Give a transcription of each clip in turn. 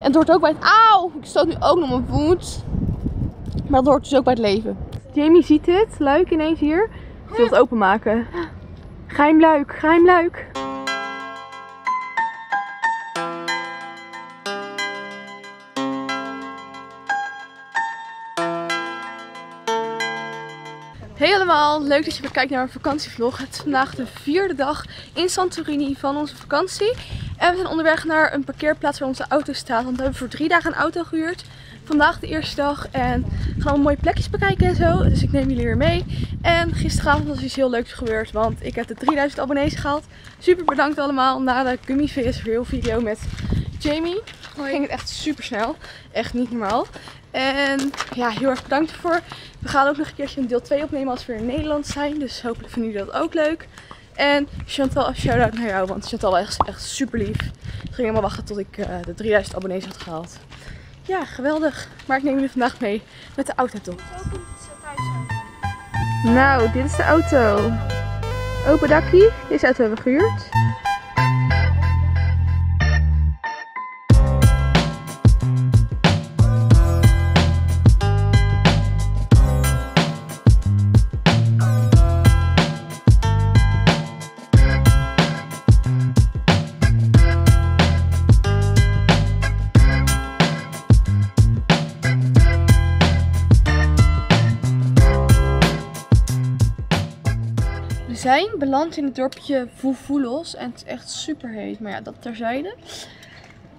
En het hoort ook bij het... Auw! Ik stoot nu ook nog mijn voet. Maar dat hoort dus ook bij het leven. Jamie ziet dit, luik ineens hier. Ze wil het openmaken. Geheimluik, geheimluik. Hey allemaal, leuk dat je weer kijkt naar mijn vakantievlog. Het is vandaag de vierde dag in Santorini van onze vakantie. En we zijn onderweg naar een parkeerplaats waar onze auto staat. Want we hebben voor drie dagen een auto gehuurd. Vandaag de eerste dag en we gaan mooie plekjes bekijken en zo. Dus ik neem jullie weer mee. En gisteravond was iets heel leuks gebeurd, want ik heb de 3000 abonnees gehaald. Super bedankt allemaal na de Gummy VS Real video met Jamie. Ging het echt super snel. Echt niet normaal. En ja, heel erg bedankt ervoor. We gaan ook nog een keertje een deel 2 opnemen als we weer in Nederland zijn. Dus hopelijk vinden jullie dat ook leuk. En Chantal, shout-out naar jou, want Chantal was echt, echt super lief. Ik ging helemaal wachten tot ik uh, de 3000 abonnees had gehaald. Ja, geweldig. Maar ik neem jullie vandaag mee met de auto toch. Nou, dit is de auto. Open dakkie. Deze auto hebben we gehuurd. Zijn beland in het dorpje Vouvoulos en het is echt super heet, maar ja, dat terzijde.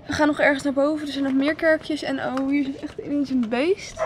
We gaan nog ergens naar boven, er zijn nog meer kerkjes en oh, hier zit echt ineens een beest.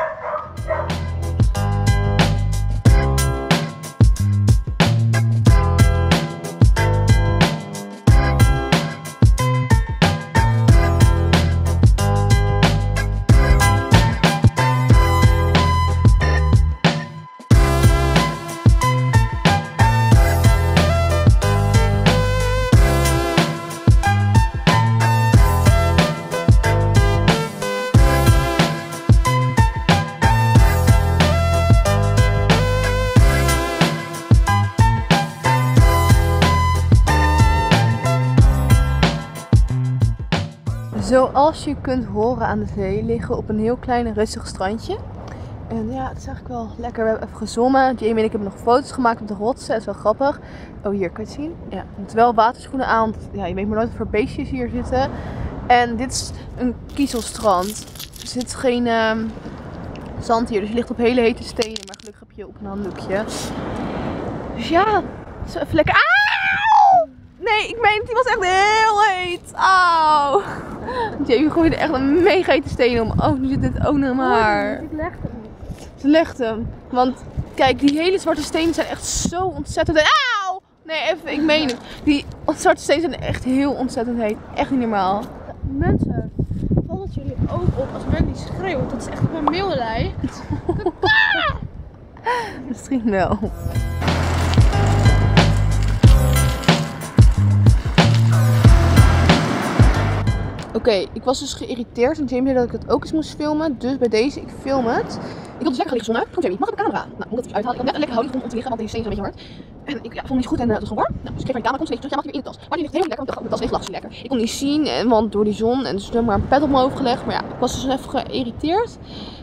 Zoals je kunt horen aan de zee liggen we op een heel klein rustig strandje. En ja, het is eigenlijk wel lekker. We hebben even gezwommen. Jamie en ik hebben nog foto's gemaakt met de rotsen. Dat is wel grappig. Oh, hier kan je het zien. Ja, wel waterschoenen aan. Want ja, je weet maar nooit of er beestjes hier zitten. En dit is een kiezelstrand. Er zit geen uh, zand hier. Dus je ligt op hele hete stenen. Maar gelukkig heb je op een handdoekje. Dus ja, zo even lekker. Auw! Nee, ik meen het. Die was echt heel heet. Auw. Jamie gooide echt een mega hete steen om. Oh, nu zit het ook nog maar. Ik leg het niet. Ze legt hem. Want kijk, die hele zwarte stenen zijn echt zo ontzettend heet. Auw! Nee, even, ik meen het. Die zwarte stenen zijn echt heel ontzettend heet. Echt niet normaal. Mensen, valt het jullie ook op als men die schreeuwt? Dat is echt op mijn meelderij. Misschien wel. Oké, ik was dus geïrriteerd en Jamie dat ik het ook eens moest filmen. Dus bij deze, ik film het. Ik had dus lekker liggen zonnen. Kom Jamie, mag ik de camera? Nou, omdat ik uithalen. Ik had net een lekker houding om te liggen, want die steen is een beetje hard. En ik ja, vond het niet goed en uh, het was gewoon warm. Nou, dus ik kreeg die camera, kom steeds terug. Ja, mag je weer in de tas. Maar die ligt heel lekker, want de tas ligt lag lekker. Ik kon niet zien, en, want door die zon. En dus toen heb ik maar een pet op mijn hoofd gelegd. Maar ja, ik was dus even geïrriteerd.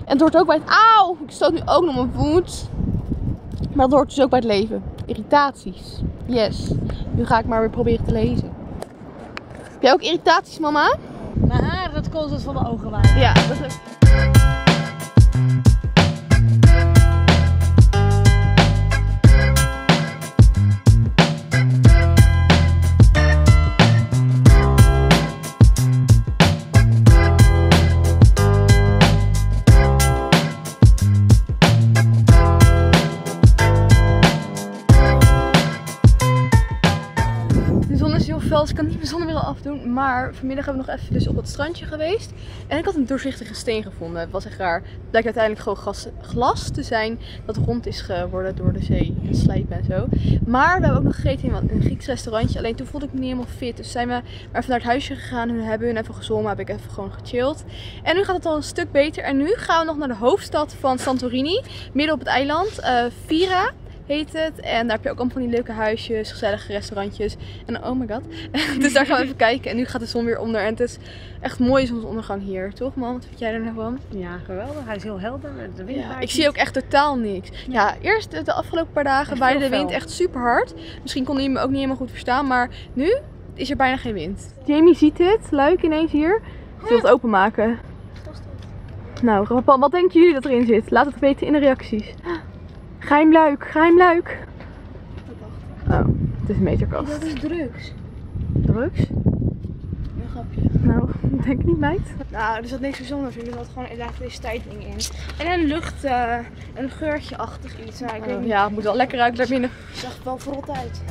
En het hoort ook bij het... Auw! Ik stoot nu ook nog mijn voet. Maar dat hoort dus ook bij het leven. Irritaties. Yes. Nu ga ik maar weer proberen te lezen. Heb jij ook irritaties, mama? Mijn haar, dat komt het van mijn ogen waren. Ja, Dus ik kan niet mijn zonnebril afdoen. Maar vanmiddag hebben we nog even dus op het strandje geweest. En ik had een doorzichtige steen gevonden. Het was echt raar. Het uiteindelijk gewoon glas, te zijn. Dat rond is geworden door de zee en slijpen en zo. Maar we hebben ook nog gegeten in een Grieks restaurantje. Alleen toen voelde ik me niet helemaal fit. Dus zijn we maar even naar het huisje gegaan. En hebben hun even gezwommen. Heb ik even gewoon gechilled. En nu gaat het al een stuk beter. En nu gaan we nog naar de hoofdstad van Santorini. Midden op het eiland. Uh, Vira heet het. En daar heb je ook allemaal van die leuke huisjes, gezellige restaurantjes. En oh my god. dus daar gaan we even kijken. En nu gaat de zon weer onder. En het is echt mooie zonsondergang hier, toch man? Wat vind jij er nou van? Ja, geweldig. Hij is heel helder. De wind Ja, ik zie ook echt totaal niks. Ja, eerst de- afgelopen paar dagen waaide de wind echt super hard. Misschien konden jullie me ook niet helemaal goed verstaan, maar nu is er bijna geen wind. Jamie ziet dit, leuk ineens hier. Ze wil het openmaken. Nou, wat denken jullie dat erin zit? Laat het weten in de reacties. Geheimluik, geheimluik. Oh, het is een meterkast. Dat is drugs. Drugs? Een grapje. Nou, denk niet meid. Nou, er zat niks bijzonders in. Er zat gewoon elektriciteit-ding in. En een lucht, eh, een geurtje-achtig iets. Nou, ik weet Oh, niet. ja, het moet wel lekker ruiken daar binnen. Het zag er wel verrot uit.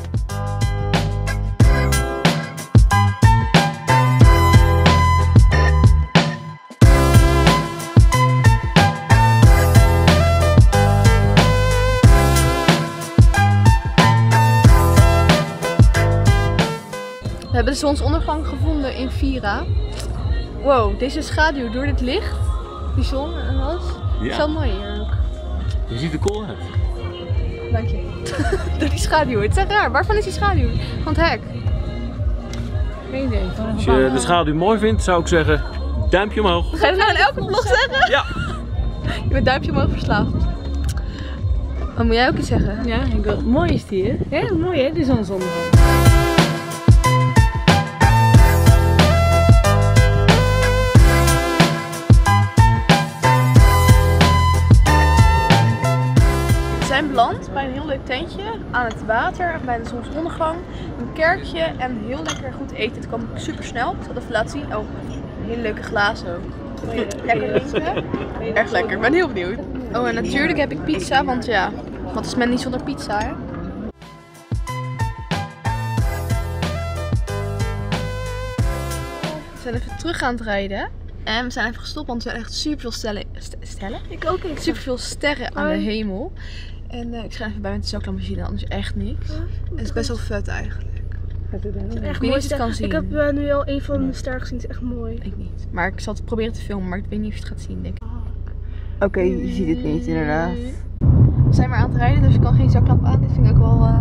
Hebben de zonsondergang gevonden in Vira. Wow, deze schaduw door dit licht, die zon en alles. Ja. Zo mooi hier ook. Je ziet er cool uit. Dank je. door die schaduw. Het is echt raar. Waarvan is die schaduw? Van het hek. Geen idee. Als je de schaduw mooi vindt, zou ik zeggen, duimpje omhoog. Ga je dat nou in elke vlog zeggen? Ja. Je bent duimpje omhoog verslaafd. Wat moet jij ook iets zeggen? Ja, ik wil... mooi is die, hè? Ja, mooi, hè? Die zonsondergang. Zijn beland bij een heel leuk tentje aan het water, bij de zonsondergang. Een kerkje en heel lekker goed eten. Het kwam super snel. Ik zal het even laten zien. Oh, een hele leuke glazen ook. Lekker drinken. Erg lekker, ik ben heel benieuwd. Oh, en natuurlijk heb ik pizza, want ja, wat is men niet zonder pizza, hè? We zijn even terug aan het rijden. En we zijn even gestopt, want er zijn echt super veel stellen. st- stellen? Ik ook niet. Super veel sterren aan de hemel. En eh, ik schrijf even bij met de zaklamachine, anders echt niks. Het is best wel vet eigenlijk. Echt weet niet mooi. je het kan zien. Ik heb eh, nu al een van de sterren gezien. Het is echt mooi. Ik niet. Maar ik zal het proberen te filmen, maar ik weet niet of je het gaat zien, denk ik. Oké, je ziet het niet inderdaad. We zijn maar aan het rijden, dus ik kan geen zaklamp aan. Dit vind ik ook wel eh,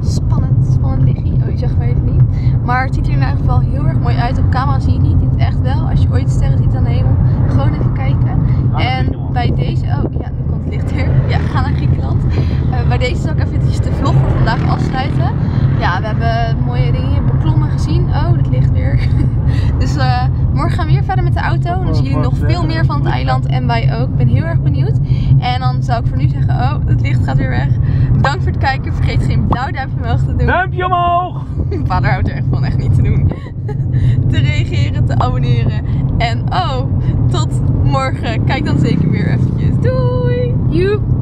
spannend. Spannend liggie. Oh, je zag me even niet. Maar het ziet er in ieder geval heel erg mooi uit. Op camera zie je het niet. Het echt wel. Als je ooit sterren ziet aan de hemel, gewoon even kijken. En bij deze, oh ja, het licht weer. Ja, we gaan naar Griekenland. Bij deze zal ik eventjes de vlog voor vandaag afsluiten. Ja, we hebben mooie dingen hier beklommen gezien. Oh, het ligt weer. dus eh, morgen gaan we weer verder met de auto. En dan zien jullie nog veel meer van het eiland en wij ook. Ik ben heel erg benieuwd. En dan zou ik voor nu zeggen, oh, het licht gaat weer weg. Bedankt voor het kijken. Vergeet geen blauw duimpje omhoog te doen. Duimpje omhoog! Mijn vader houdt er echt van, echt niet te doen. te reageren, te abonneren. En oh, tot morgen. Kijk dan zeker weer eventjes. Doei! You